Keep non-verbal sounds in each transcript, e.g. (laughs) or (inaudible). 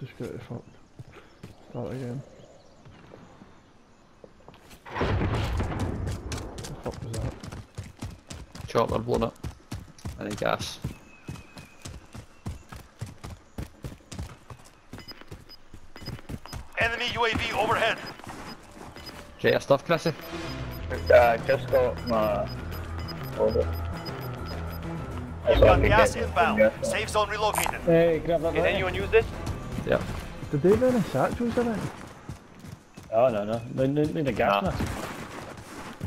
just get it fucked. Start again. The fuck was that? Chopper blown up. Any gas. Enemy UAV overhead. Get your stuff, Chrissy. Uh, just got my order. You've got gas inbound. Safe zone relocated. Hey, grab that Can anyone use this? Yep. Did they have any satchels in it? Oh, no, no. No, no, no, the gas Nah. mask.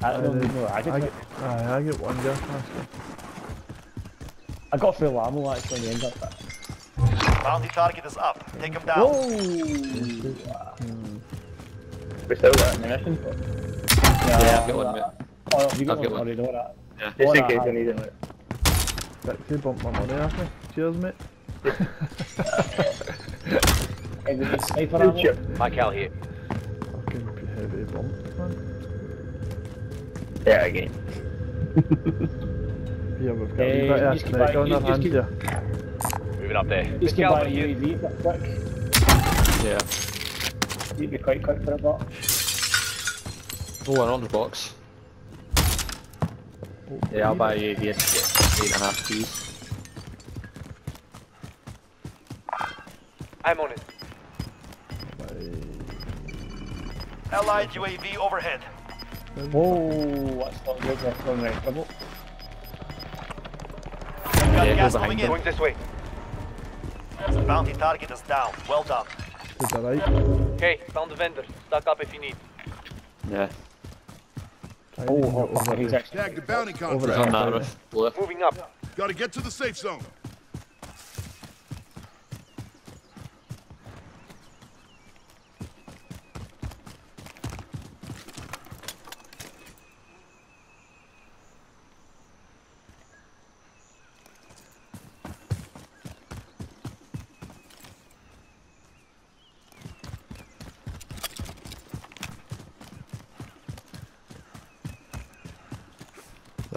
I I don't did. know. I, I get, aye, I get one gas mask. I got full ammo actually in the end of that. Bounty target is up. Take him down. Whoa! We still got ammunition? Yeah, Yeah, I've got one, mate. Oh, you got I've got one one. already, know that. Yeah. Just in case I need it. Dixie bumped my money off me. Cheers, mate. (laughs) And the sniper ammo? My Cal here. Fucking heavy bump, man. Yeah, again. Here we've got Eh, a bit of just keep snake by- on our just hands here. Moving up there. Just Cal get by. UAV quick, quick. Yeah. You'd be quite quick for a bot. Oh, an orange box. Yeah, I'll buy you here to get eight and a half keys. I'm on it. Allied UAV overhead. Whoa, that's not good. That's going right trouble. You've got Yeah, go gas behind moving. Going this way. in. Bounty target is down. Well done. To the right. Okay, found the vendor. Stock up if you need. Yeah. Oh, and oh, oh, over he's actually. Tag the bounty Over contract. There. on that roof. Blue. Moving up. Gotta get to the safe zone.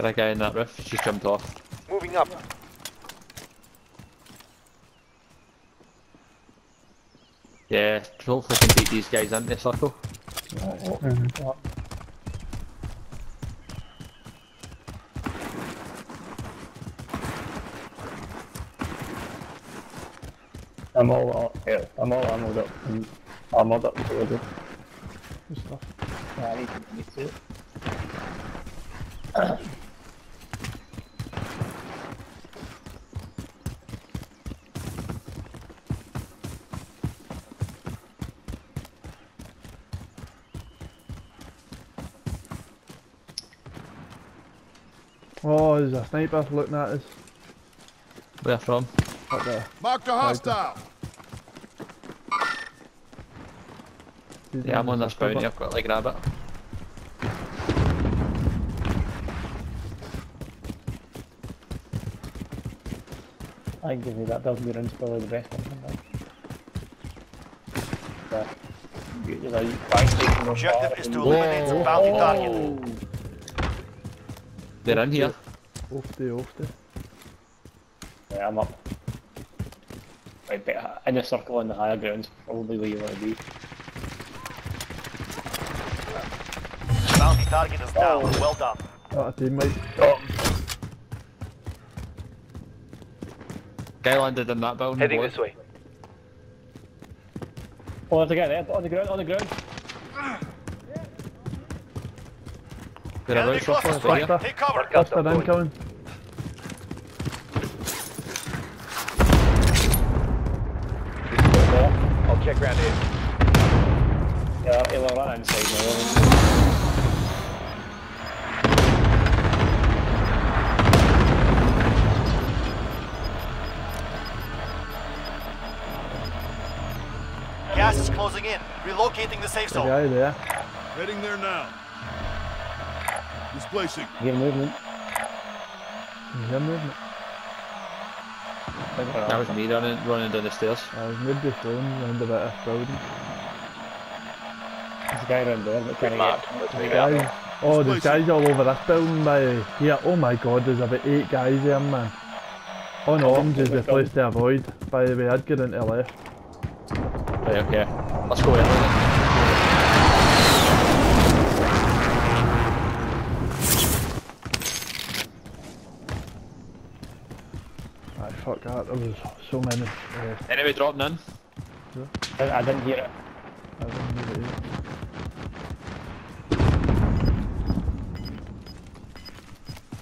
There a guy in that roof. She's jumped off. Moving up. Yeah, hopefully can beat these guys into the circle. I'm all, all yeah, I'm all ammoed up. and Armored up so we're good. Good stuff. Yeah, I need to, need to. Oh, there's a sniper looking at us. Where from? Up there. Marked a hostile. He's Yeah, I'm on the this bounty. I've got to like grab it. I can give you that building ground's probably the best one. isn't it? Yeah. You you know, you find taking those Objective is to eliminate the bounty target. Oh! They're in here. Ofty, ofty. Yeah, I'm up. Right, but uh, in a circle on the higher ground, probably where you want to be. Bounty target is down. Oh. Well done. Got a teammate. Oh. Guy landed in that building. Heading boy. this way. Oh, there's a guy there, on the ground, on the ground. They're Enemy about circle cluster over here. strike. Take cover. Got Cluster them going. incoming. I'll check round here. Yeah, he'll run inside now. Gas is closing in. Relocating the safe The zone. guy there. Heading there now. Displacing. Hear movement. You hear movement? That was me running, running down the stairs. I was maybe thrown round about this building. There's a guy around there, but Good can mark. I Let's out. Oh, there's guys all over this building by here. Oh my god, there's about eight guys there, man. On arms is the place to avoid. By the way, I'd get into left. Right, okay. Let's go in. Aye, fuck that, there was so many. Uh, Enemy dropping in. I, I didn't hear it. I don't know what it is.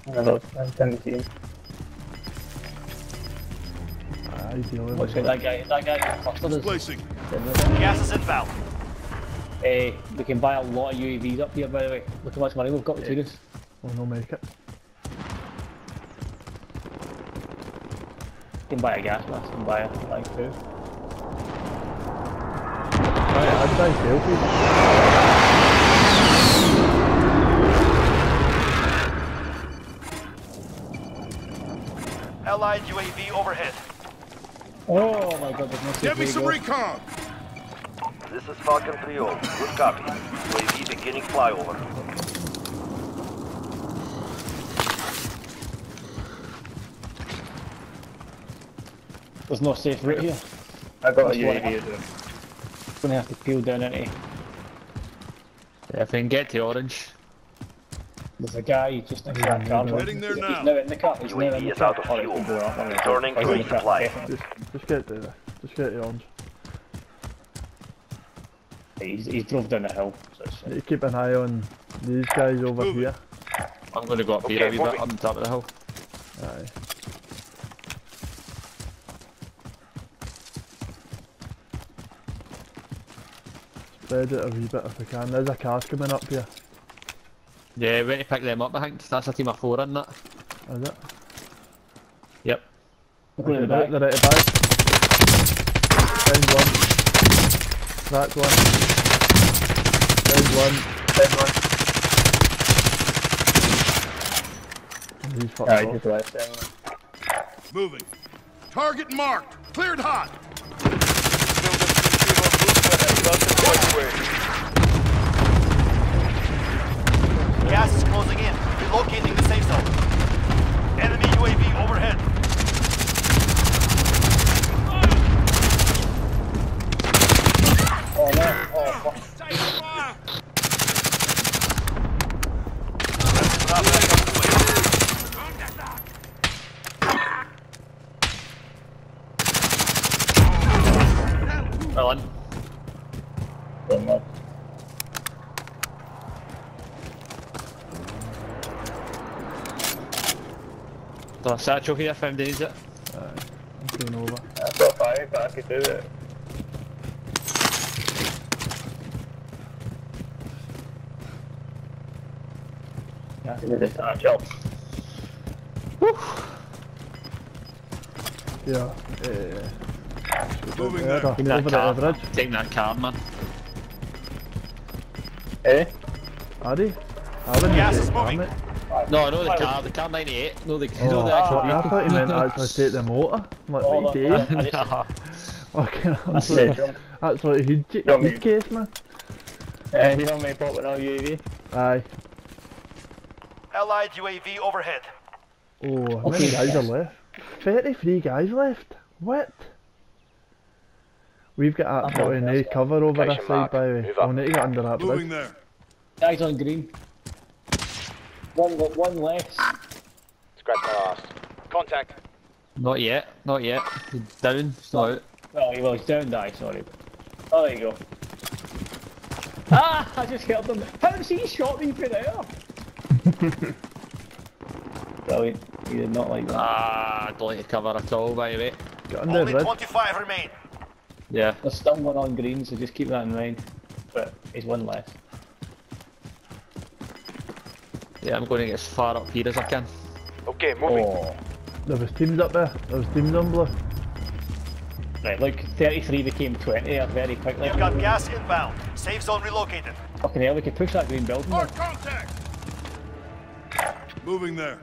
I don't- I didn't see him. Aye, dealing What's with that guy? That guy clustered us. Placing. Gas is inbound. Eh, we can buy a lot of UAVs up here, by the way. Look how much money we've got between us. We'll no make it. We can buy a gas mask and buy a like food. Aye, I'd buy selfies. Allied UAV overhead. Oh my god, there's no safe Get me some go. recon. This is Falcon 3-0. Good copy. UAV beginning flyover. There's no safe route here. I got a That's what I UAV. have. Gonna have to peel down into. Yeah, if we can get to orange. There's a guy just next to that car. Heading there He's now. now in the car. He's now in UAV the is car. out of fuel. it's going up, Returning gonna- to he's in the car, resupply. Just, just get the, just get the orange. He's, he's drove down the hill. So it's, Need to keep an eye on these guys over Moving. here. I'm going to go up here a Okay, wee bit moving. on top of the hill. Aye. Spread it a wee bit if we can. There's a car coming up here. Yeah, we need to pick them up, I think. That's a team of four in that. Is it? Yep. Go They're back. they're at the back. Down one. Cracked one. Down one. Down one. He's fucked Aye, off. just left there. Moving. Target marked. Cleared hot. Gas is closing in. Relocating the safe zone. Enemy UAV overhead. Oh. Oh fuck. Well in. One more. So a satchel here if anybody needs it. I'm going over. I've got five, but I could do it. Yeah. Give me the satchel. Yeah. Uh, Moving yeah, there. Give me that over car. the bridge. Take that car, man. Eh? Addy? I wouldn't Gas take is it, moving. damn it. No, no, the car. The Kar98. No, the, Oh, no, the I, actual thought, I thought you meant actually (laughs) take the motor. I'm like, Oh, what you that- doing? I just- (laughs) Fucking hell, That's that's it, like, John. that's like heat, John, heat you- case, man. Eh, you want me to pop it on UAV? Aye. Allied UAV overhead. Oh, how Okay. many guys are left? 33 guys left? What? We've got absolutely no cover over this side, mark. by the way. Move up. We'll need to get under that bridge. Guys on green. One, one less. Scratch my ass. Contact. Not yet. Not yet. He's down. It's not out. Well, he was down, die. Sorry. Oh, there you go. ah! I just hit him. How did he shot me through there? (laughs) Brilliant. He did not like that. Ah, I don't like the cover at all, by the way. Get under the Only bridge. 25 remain. Yeah. There's still one on green, so just keep that in mind. But he's one less. Yeah, I'm going to get as far up here as I can. Okay, moving. Oh. There was teams up there. There was teams on blue. Right, look, 33 became 20 there very quickly. You've got gas inbound. Safe zone relocated. Fucking hell, we could push that green building there. Hard contact. Moving there.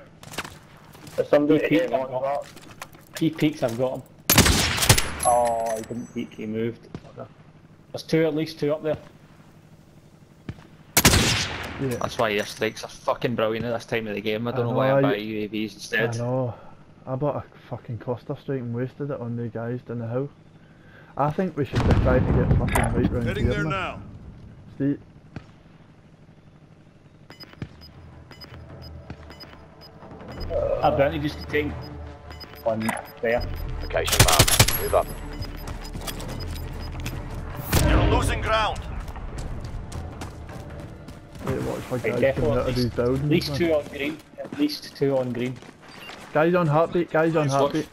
There's somebody He here peeked, I've got him. He peeks, I've got him. Oh, he didn't peek, he moved. There's two, at least two up there. Yeah. That's why your strikes are fucking brilliant at this time of the game. I don't I know, know, why I I- buy UAVs instead. I know. I bought a fucking cluster strike and wasted it on the guys down the hill. I think we should be trying to get fucking right round Heading here, there now. See, I've done just to take one there. Location marked. Move up. You're losing ground. Wait, watch for Right, guys coming out at of these least, buildings. at least man. two on green. At least two on green. Guys on heartbeat, guys on Please watch. heartbeat.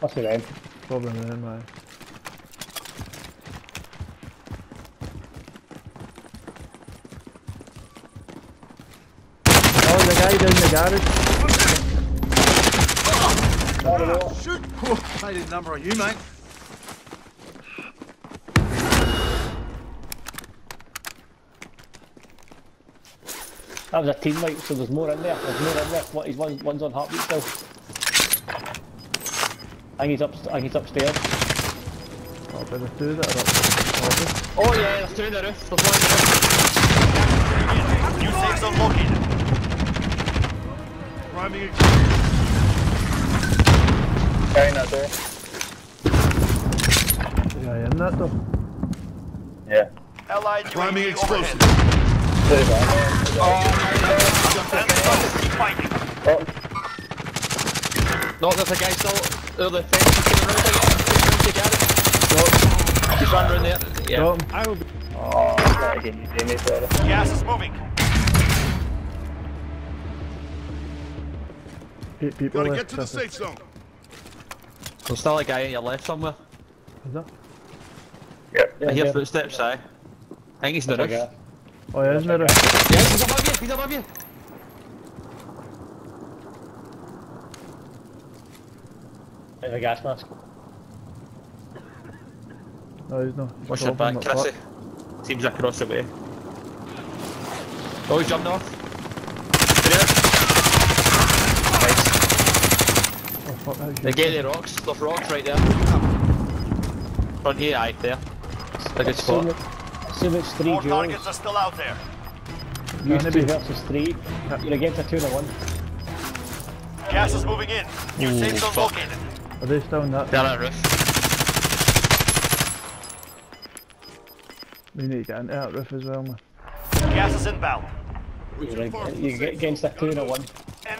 Must be them. Probably them, man. Oh, the guy down the garage. Shoot! Oh, made a number on you, mate. That was a teammate, so there's more in there. There's more in there. What, he's one, one's on heartbeat still. I think he's up. I think he's upstairs. Oh, but the two that are up the Oh yeah, there's two in the roof. There's one in the roof. New safe zone located. Priming ex- Carrying that door. The guy in that door. Yeah. Allied Priming UAV explosive. overhead. There's Oh. that. Keep fighting. No, there's a guy still. Oh, the fence is coming round again. He's round the garage. He's run round there. Yeah. Got. I will be. Oh, not again, you damage there. Gas is moving. Eight people Gotta left. get to the safe zone. There's still a guy on your left somewhere. Is that? Yep. I hear yeah. footsteps, aye. I think he's in the roof. Okay. Oh, yeah, isn't there? a- Yes, he's above you. He's above you. There's a gas mask. No, he's not. He's What's your probably back, not Chrissy? Seems across the way. Oh, he's jumped off. There. Nice. Oh, fuck, that They get the rocks. There's rocks right there. Front here, aye, there. A good spot. It, assume it's three More duels. targets are still out there. Use Maybe. two versus three. You're against a two to one. Gas is moving in. New Ooh, safe zone fuck. located. Are they still in that? They're at roof. We need to get into that roof as well, man. Gas is inbound. You're, ag- you get against a two to one.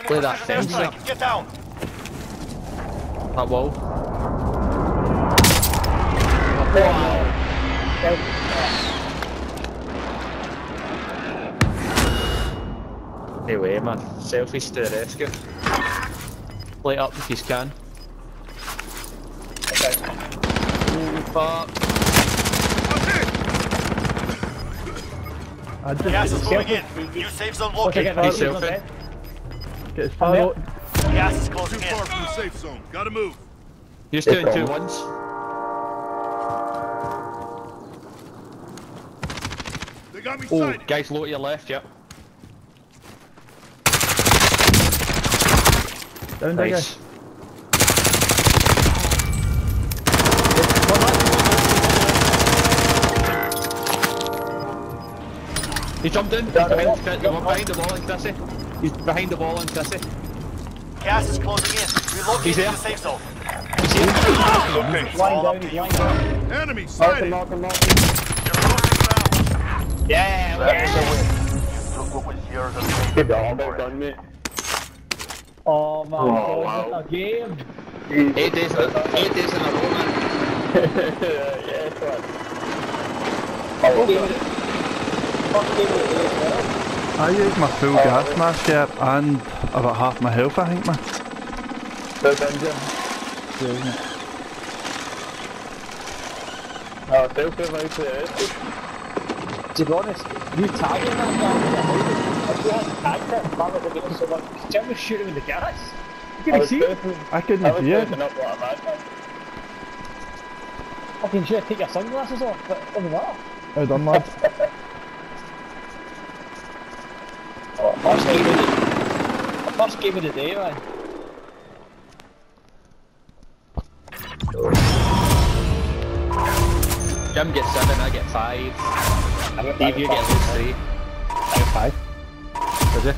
Play that precision fence, airstrike. Get down. That wall. Anyway, man. Selfies to the rescue. Light up if you can. Ooh, fuck. I just Gas is moving in. New safe zone Okay, located. get He's that. get as far out. Gas is Too closing in. far from the safe zone. Gotta move. You're just doing two ones. They got me Oh, sighted. guys low to your left, yep. Down Nice. guys. He jumped in. He's behind, the, the one behind the wall on Chrissy. He's behind the wall on Chrissy. Gas is closing in. He's Relocating there. the safe zone. He's here. It's Lying down, he's you. lying down. Enemy Knock him, sighted. knock him, knock him. You're losing ground. Yeah, Took what was yours and Good job, well done, mate. Oh my Oh, god, wow. a game. Eight days, eight days in a row, man. yes, man. Fuck game of the- fuck game of the day as well. I used my full gas mask here and about half my health, I think, man. Well done, Jim. Oh, self-revive to the rescue. To be honest, you tagging that guy, if you hadn't tagged him, that would have been so much. Jim was shooting with the gas. You I can was see, moving- I couldn't I was see it. up like a madman. fucking should have taken your sunglasses off, but it doesn't matter. Well done, oh, lad. First game of the, first game of the day, man. Jim gets seven, I get five. Steve, you get at least three. I got five. Does it?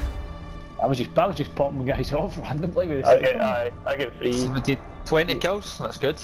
I was just, I was just popping guys (laughs) off randomly with the I get, one. aye, I get three. 20 kills, that's good.